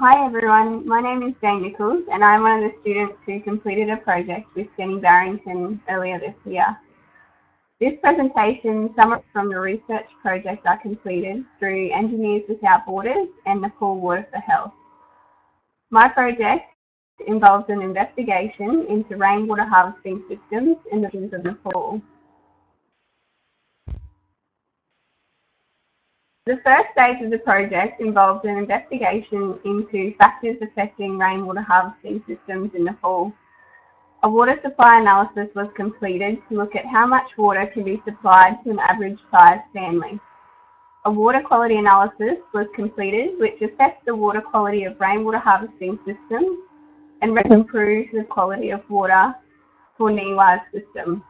Hi everyone, my name is Jane Nichols and I'm one of the students who completed a project with Jenny Barrington earlier this year. This presentation summarizes from the research project I completed through Engineers Without Borders and Nepal Water for Health. My project involves an investigation into rainwater harvesting systems in the regions of Nepal. The first stage of the project involved an investigation into factors affecting rainwater harvesting systems in Nepal. A water supply analysis was completed to look at how much water can be supplied to an average sized family. A water quality analysis was completed which assessed the water quality of rainwater harvesting systems and improve the quality of water for NEWAH's system.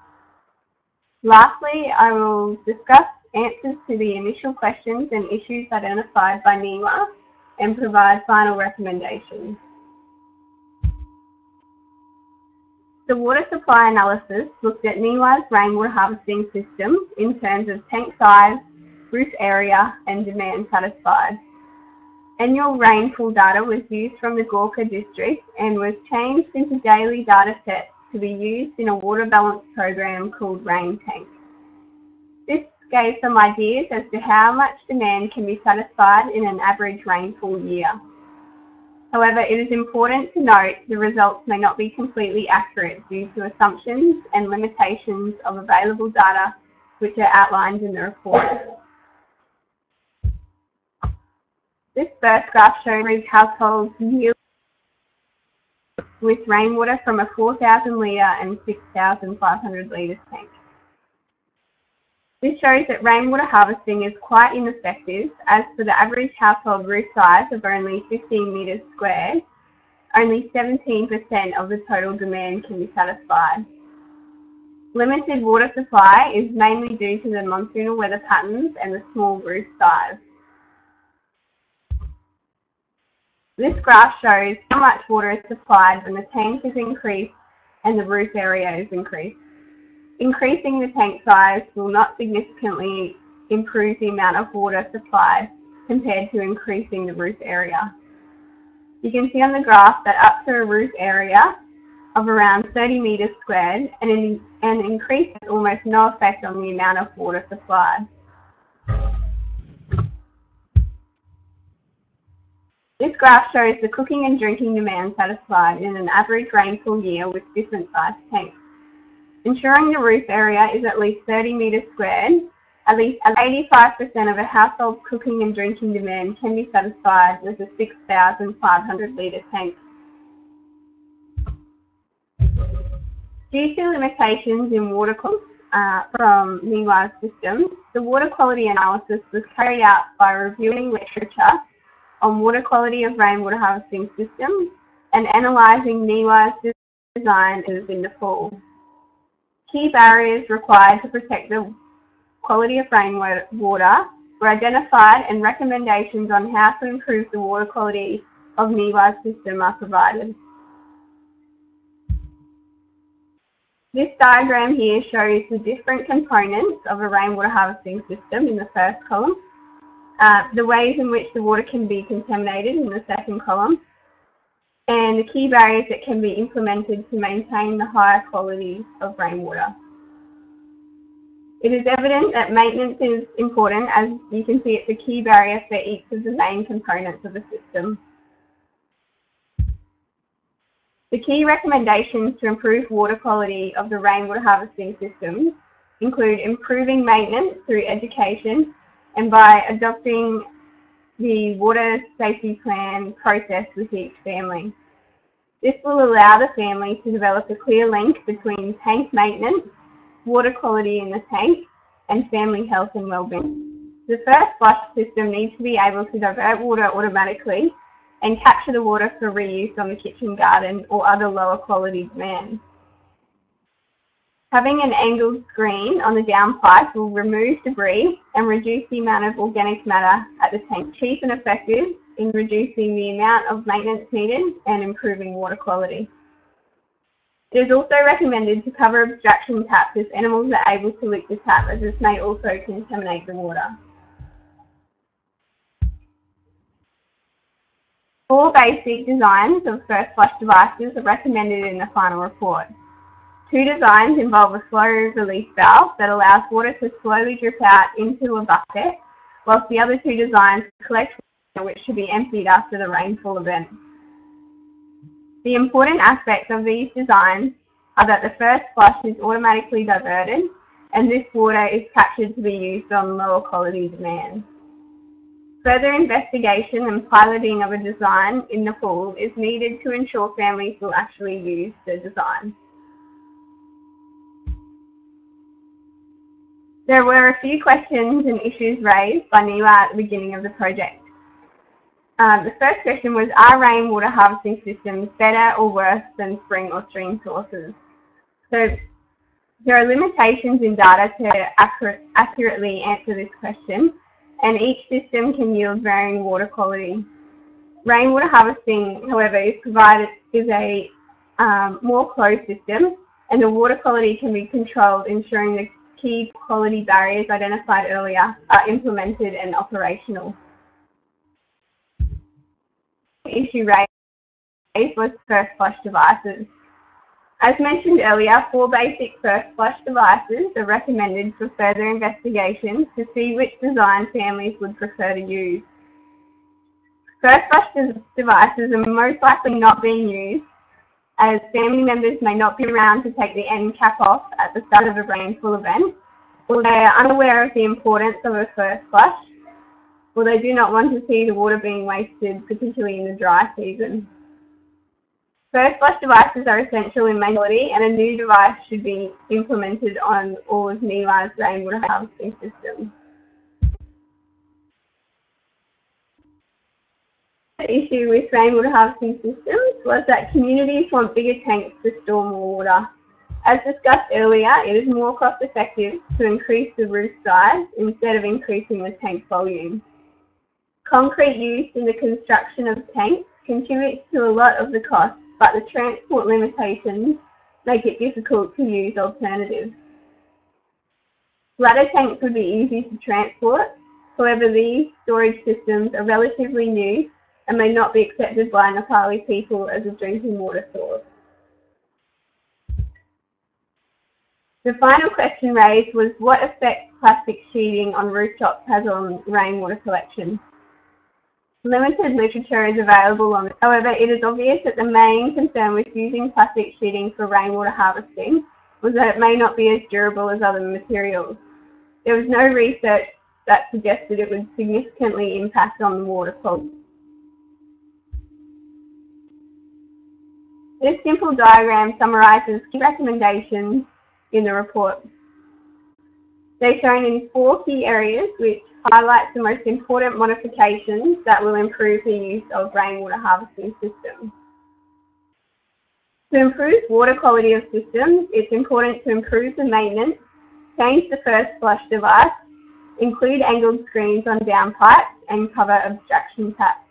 Lastly, I will discuss answers to the initial questions and issues identified by NEWAH and provide final recommendations. The water supply analysis looked at NEWAH's rainwater harvesting system in terms of tank size, roof area and demand satisfied. Annual rainfall data was used from the Gorkha district and was changed into daily data sets to be used in a water balance program called Rain Tank. This gave some ideas as to how much demand can be satisfied in an average rainfall year. However, it is important to note the results may not be completely accurate due to assumptions and limitations of available data which are outlined in the report. This first graph shows households yield with rainwater from a 4,000 litre and 6,500 litre tank. This shows that rainwater harvesting is quite ineffective as for the average household roof size of only 15 metres squared, only 17% of the total demand can be satisfied. Limited water supply is mainly due to the monsoonal weather patterns and the small roof size. This graph shows how much water is supplied when the tank is increased and the roof area is increased. Increasing the tank size will not significantly improve the amount of water supplied compared to increasing the roof area. You can see on the graph that up to a roof area of around 30 metres squared, an, an increase has almost no effect on the amount of water supplied. This graph shows the cooking and drinking demand satisfied in an average rainfall year with different sized tanks. Ensuring the roof area is at least 30 metres squared, at least 85% of a household's cooking and drinking demand can be satisfied with a 6,500 litre tank. Due to limitations in water quality uh, from NEWAH's system, the water quality analysis was carried out by reviewing literature on water quality of rainwater harvesting systems and analysing NEWAH's design in the fall. Key barriers required to protect the quality of rainwater were identified and recommendations on how to improve the water quality of NEWAH's system are provided. This diagram here shows the different components of a rainwater harvesting system in the first column, uh, the ways in which the water can be contaminated in the second column, and the key barriers that can be implemented to maintain the higher quality of rainwater. It is evident that maintenance is important as you can see it's a key barrier for each of the main components of the system. The key recommendations to improve water quality of the rainwater harvesting systems include improving maintenance through education and by adopting the water safety plan process with each family. This will allow the family to develop a clear link between tank maintenance, water quality in the tank, and family health and well-being. The first flush system needs to be able to divert water automatically and capture the water for reuse on the kitchen garden or other lower quality demands. Having an angled screen on the downpipe will remove debris and reduce the amount of organic matter at the tank. Cheap and effective in reducing the amount of maintenance needed and improving water quality. It is also recommended to cover abstraction taps if animals are able to lick the tap as this may also contaminate the water. Four basic designs of first flush devices are recommended in the final report. Two designs involve a slow release valve that allows water to slowly drip out into a bucket, whilst the other two designs collect water which should be emptied after the rainfall event. The important aspects of these designs are that the first flush is automatically diverted and this water is captured to be used on lower quality demand. Further investigation and piloting of a design in the pool is needed to ensure families will actually use the design. There were a few questions and issues raised by NEWAH at the beginning of the project. Um, the first question was, are rainwater harvesting systems better or worse than spring or stream sources? So there are limitations in data to accurate, accurately answer this question, and each system can yield varying water quality. Rainwater harvesting, however, is provided is a um, more closed system, and the water quality can be controlled, ensuring the key quality barriers identified earlier are implemented and operational. The issue raised was first flush devices. As mentioned earlier, four basic first flush devices are recommended for further investigation to see which design families would prefer to use. First flush devices are most likely not being used as family members may not be around to take the end cap off at the start of a rainfall event, or they are unaware of the importance of a first flush, or they do not want to see the water being wasted, particularly in the dry season. First flush devices are essential in mobility and a new device should be implemented on all of NEWAH's rainwater harvesting systems. Issue with rainwater harvesting systems was that communities want bigger tanks to store more water. As discussed earlier, it is more cost effective to increase the roof size instead of increasing the tank volume. Concrete used in the construction of tanks contributes to a lot of the cost, but the transport limitations make it difficult to use alternatives. Bladder tanks would be easy to transport, however these storage systems are relatively new and may not be accepted by Nepali people as a drinking water source. The final question raised was what effect plastic sheeting on rooftops has on rainwater collection. Limited literature is available on this. However, it is obvious that the main concern with using plastic sheeting for rainwater harvesting was that it may not be as durable as other materials. There was no research that suggested it would significantly impact on the water quality. This simple diagram summarises key recommendations in the report. They're shown in four key areas which highlight the most important modifications that will improve the use of rainwater harvesting systems. To improve water quality of systems, it's important to improve the maintenance, change the first flush device, include angled screens on downpipes and cover abstraction taps.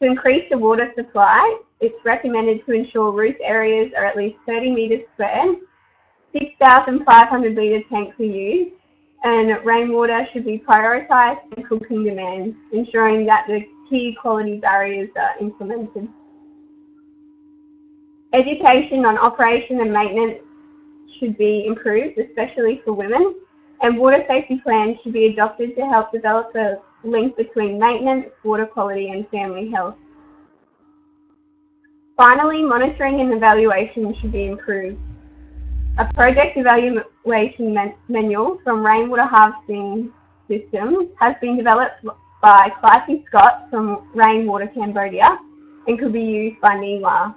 To increase the water supply, it's recommended to ensure roof areas are at least 30 metres square, 6,500 litre tanks are used, and rainwater should be prioritised in cooking demands, ensuring that the key quality barriers are implemented. Education on operation and maintenance should be improved, especially for women, and water safety plans should be adopted to help develop a link between maintenance, water quality and family health. Finally, monitoring and evaluation should be improved. A project evaluation manual from Rainwater Harvesting Systems has been developed by Clive Scott from Rainwater Cambodia and could be used by NEWAH.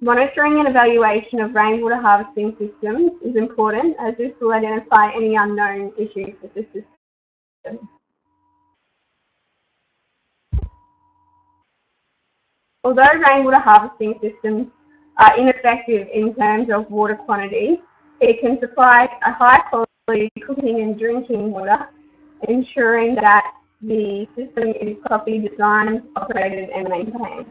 Monitoring and evaluation of rainwater harvesting systems is important as this will identify any unknown issues with the system. Although rainwater harvesting systems are ineffective in terms of water quantity, it can supply a high quality cooking and drinking water, ensuring that the system is properly designed, operated and maintained.